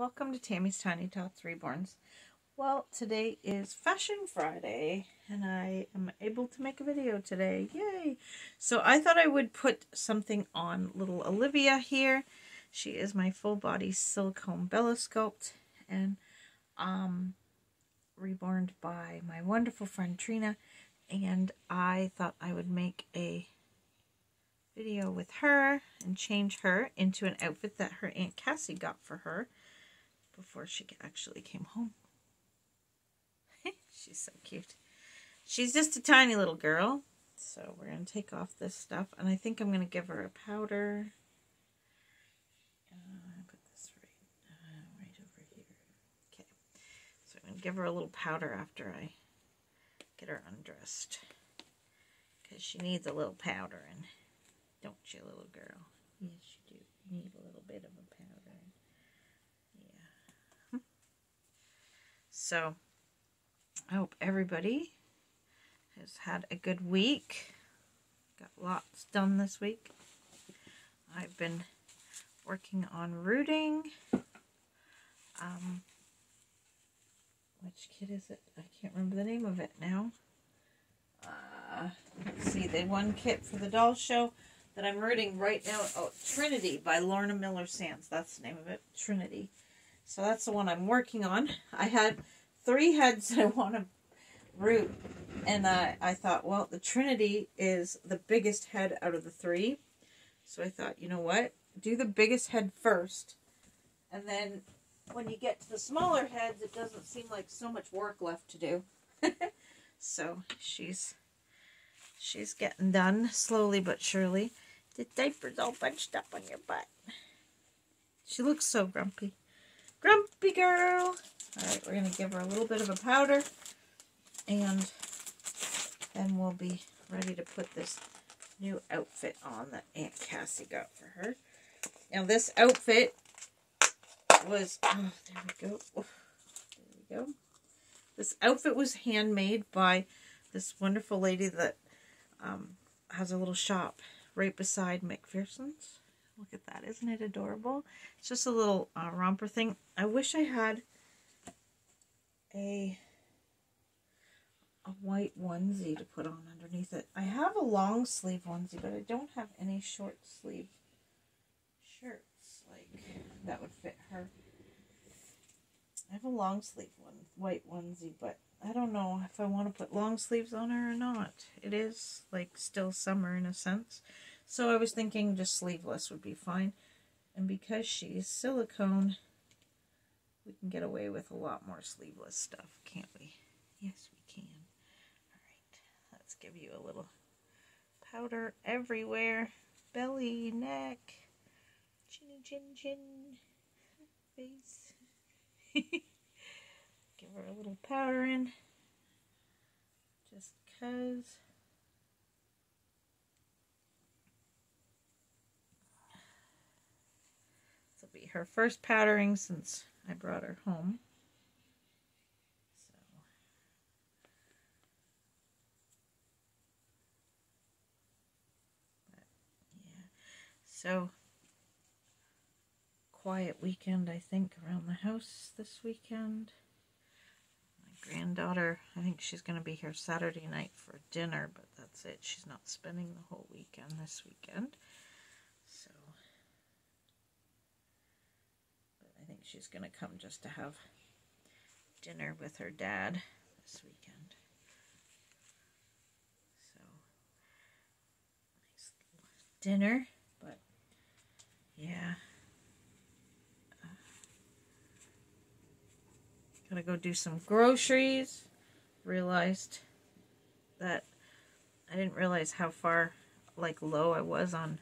welcome to Tammy's Tiny Tots Reborns. Well, today is Fashion Friday, and I am able to make a video today. Yay! So I thought I would put something on little Olivia here. She is my full body silicone Bella Sculpt, and um, reborn by my wonderful friend Trina, and I thought I would make a video with her and change her into an outfit that her Aunt Cassie got for her before she actually came home. She's so cute. She's just a tiny little girl. So we're going to take off this stuff. And I think I'm going to give her a powder. Uh, put this right, uh, right over here. Okay. So I'm going to give her a little powder after I get her undressed. Because she needs a little powder. And don't you, little girl? Yes, you do. You need a little bit of a powder. So I hope everybody has had a good week. Got lots done this week. I've been working on rooting. Um, which kit is it? I can't remember the name of it now. Uh, let's see, the one kit for the doll show that I'm rooting right now. Oh, Trinity by Lorna Miller Sands. That's the name of it. Trinity. So that's the one I'm working on. I had three heads I want to root. And uh, I thought, well, the Trinity is the biggest head out of the three. So I thought, you know what? Do the biggest head first. And then when you get to the smaller heads, it doesn't seem like so much work left to do. so she's she's getting done slowly but surely. The diaper's all bunched up on your butt. She looks so grumpy. Grumpy girl. Alright, we're going to give her a little bit of a powder. And then we'll be ready to put this new outfit on that Aunt Cassie got for her. Now this outfit was, oh, there we go. There we go. This outfit was handmade by this wonderful lady that um, has a little shop right beside McPherson's. Look at that. Isn't it adorable? It's just a little uh, romper thing. I wish I had a a white onesie to put on underneath it. I have a long sleeve onesie, but I don't have any short sleeve shirts like that would fit her. I have a long sleeve one, white onesie, but I don't know if I want to put long sleeves on her or not. It is like still summer in a sense. So I was thinking just sleeveless would be fine. And because she's silicone, we can get away with a lot more sleeveless stuff, can't we? Yes, we can. All right, let's give you a little powder everywhere. Belly, neck, chinny chin chin, face. give her a little powder in, just cause. This will be her first powdering since I brought her home. So, but, yeah. So, quiet weekend, I think, around the house this weekend. My granddaughter, I think she's going to be here Saturday night for dinner, but that's it. She's not spending the whole weekend this weekend. Think she's going to come just to have dinner with her dad this weekend. So, nice dinner, but yeah. Uh, gotta go do some groceries. Realized that I didn't realize how far, like, low I was on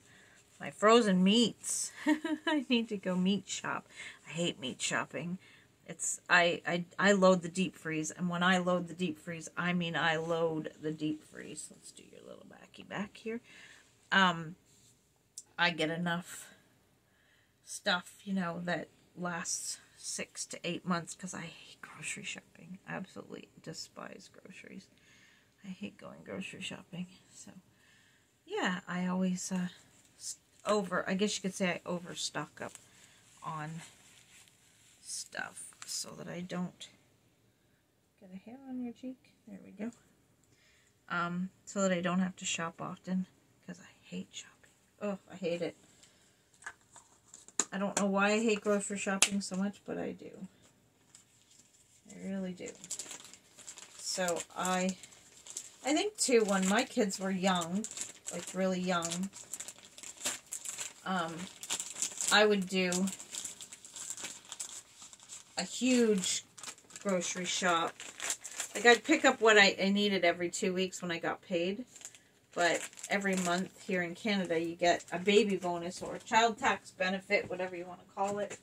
my frozen meats. I need to go meat shop. I hate meat shopping. It's I, I I load the deep freeze, and when I load the deep freeze, I mean I load the deep freeze. Let's do your little backy back here. Um, I get enough stuff, you know, that lasts six to eight months because I hate grocery shopping. I absolutely despise groceries. I hate going grocery shopping. So, yeah, I always uh, over, I guess you could say I overstock up on stuff so that I don't get a hair on your cheek. There we go. Um, so that I don't have to shop often because I hate shopping. Oh, I hate it. I don't know why I hate grocery shopping so much, but I do. I really do. So I, I think too, when my kids were young, like really young, um, I would do a huge grocery shop. Like I'd pick up what I, I needed every two weeks when I got paid. But every month here in Canada, you get a baby bonus or a child tax benefit, whatever you want to call it.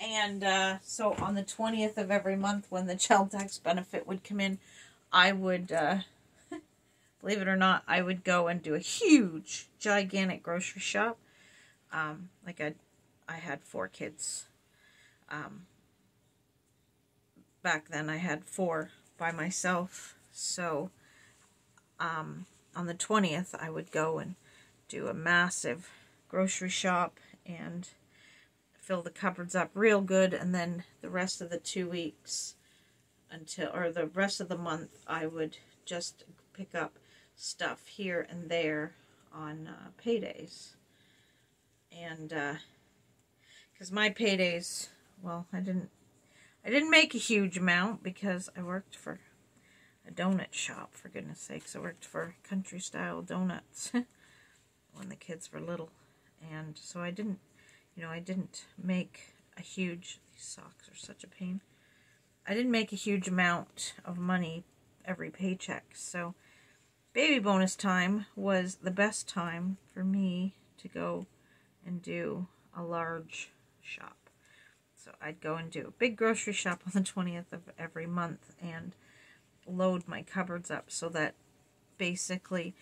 And uh, so on the 20th of every month, when the child tax benefit would come in, I would, uh, believe it or not, I would go and do a huge, gigantic grocery shop. Um, like I, I had four kids. Um, back then I had four by myself. So um, on the 20th, I would go and do a massive grocery shop and fill the cupboards up real good and then the rest of the two weeks until or the rest of the month I would just pick up stuff here and there on uh, paydays and because uh, my paydays well I didn't I didn't make a huge amount because I worked for a donut shop for goodness sakes I worked for country style donuts when the kids were little and so I didn't you know, I didn't make a huge, these socks are such a pain. I didn't make a huge amount of money every paycheck. So baby bonus time was the best time for me to go and do a large shop. So I'd go and do a big grocery shop on the 20th of every month and load my cupboards up so that basically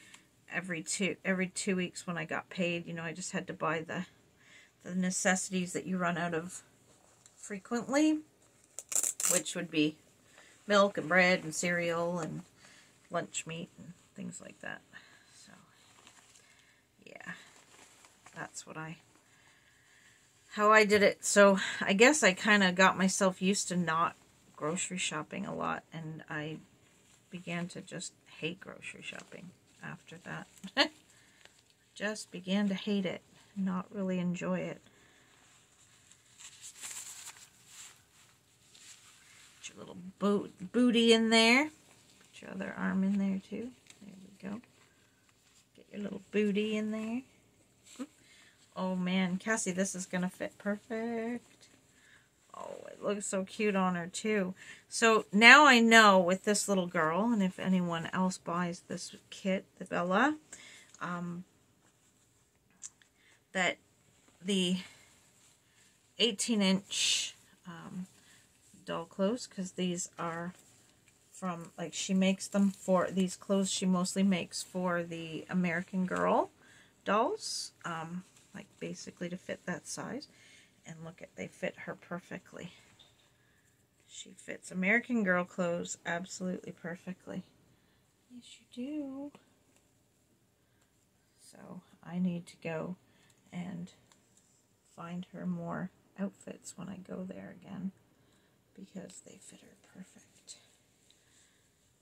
every two every two weeks when I got paid, you know, I just had to buy the the necessities that you run out of frequently, which would be milk and bread and cereal and lunch meat and things like that. So, yeah, that's what I, how I did it. So, I guess I kind of got myself used to not grocery shopping a lot, and I began to just hate grocery shopping after that. just began to hate it not really enjoy it. Put your little boot, booty in there. Put your other arm in there too. There we go. Get your little booty in there. Oh man, Cassie, this is going to fit perfect. Oh, it looks so cute on her too. So now I know with this little girl, and if anyone else buys this kit, the Bella, um, that the 18 inch um, doll clothes because these are from like she makes them for these clothes she mostly makes for the American Girl dolls um, like basically to fit that size and look at they fit her perfectly she fits American Girl clothes absolutely perfectly yes you do so I need to go and find her more outfits when I go there again because they fit her perfect.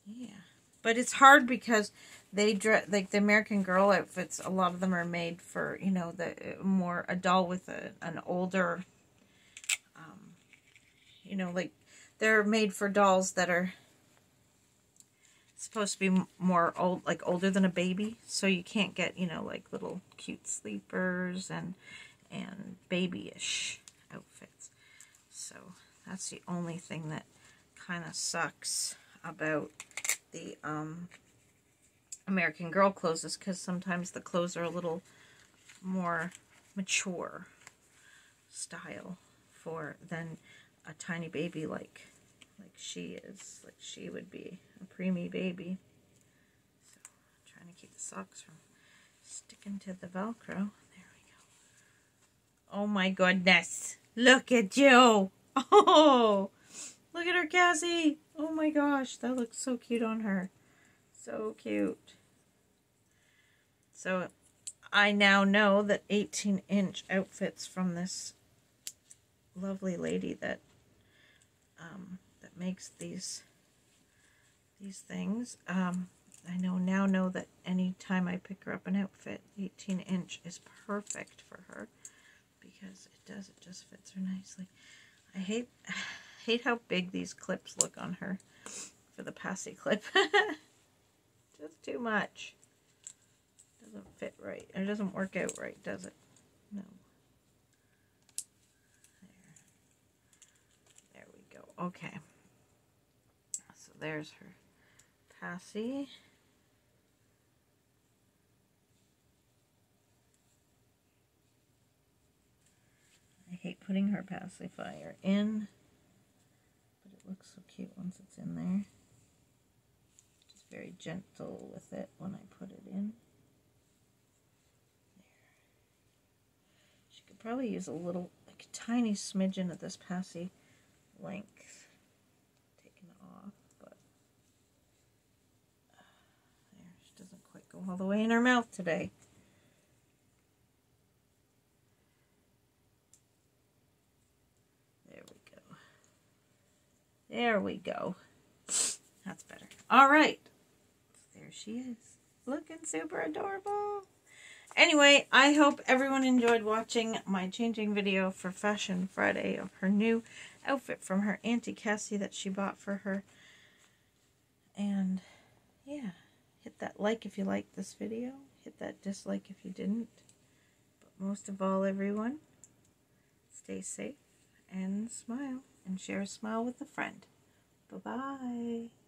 Yeah. But it's hard because they dress like the American Girl outfits. A lot of them are made for you know the more a doll with a, an older, um, you know, like they're made for dolls that are supposed to be more old, like older than a baby. So you can't get, you know, like little cute sleepers and, and babyish outfits. So that's the only thing that kind of sucks about the um, American Girl clothes is because sometimes the clothes are a little more mature style for than a tiny baby like like she is like she would be a preemie baby. So I'm trying to keep the socks from sticking to the Velcro. There we go. Oh my goodness. Look at you. Oh, look at her, Cassie. Oh my gosh, that looks so cute on her. So cute. So I now know that 18 inch outfits from this lovely lady that um, that makes these these things. Um, I know now know that anytime I pick her up an outfit, 18 inch is perfect for her because it does, it just fits her nicely. I hate hate how big these clips look on her for the passy clip. just too much. Doesn't fit right. It doesn't work out right, does it? No. There. There we go. Okay. So there's her passy. I hate putting her pacifier in, but it looks so cute once it's in there. Just very gentle with it when I put it in. There. She could probably use a little, like a tiny smidgen of this passy length taken off, but uh, there, she doesn't quite go all the way in her mouth today. There we go. There we go. That's better. All right. There she is. Looking super adorable. Anyway, I hope everyone enjoyed watching my changing video for Fashion Friday of her new outfit from her Auntie Cassie that she bought for her. And yeah, hit that like if you liked this video. Hit that dislike if you didn't. But most of all, everyone, stay safe and smile and share a smile with a friend. Bye-bye.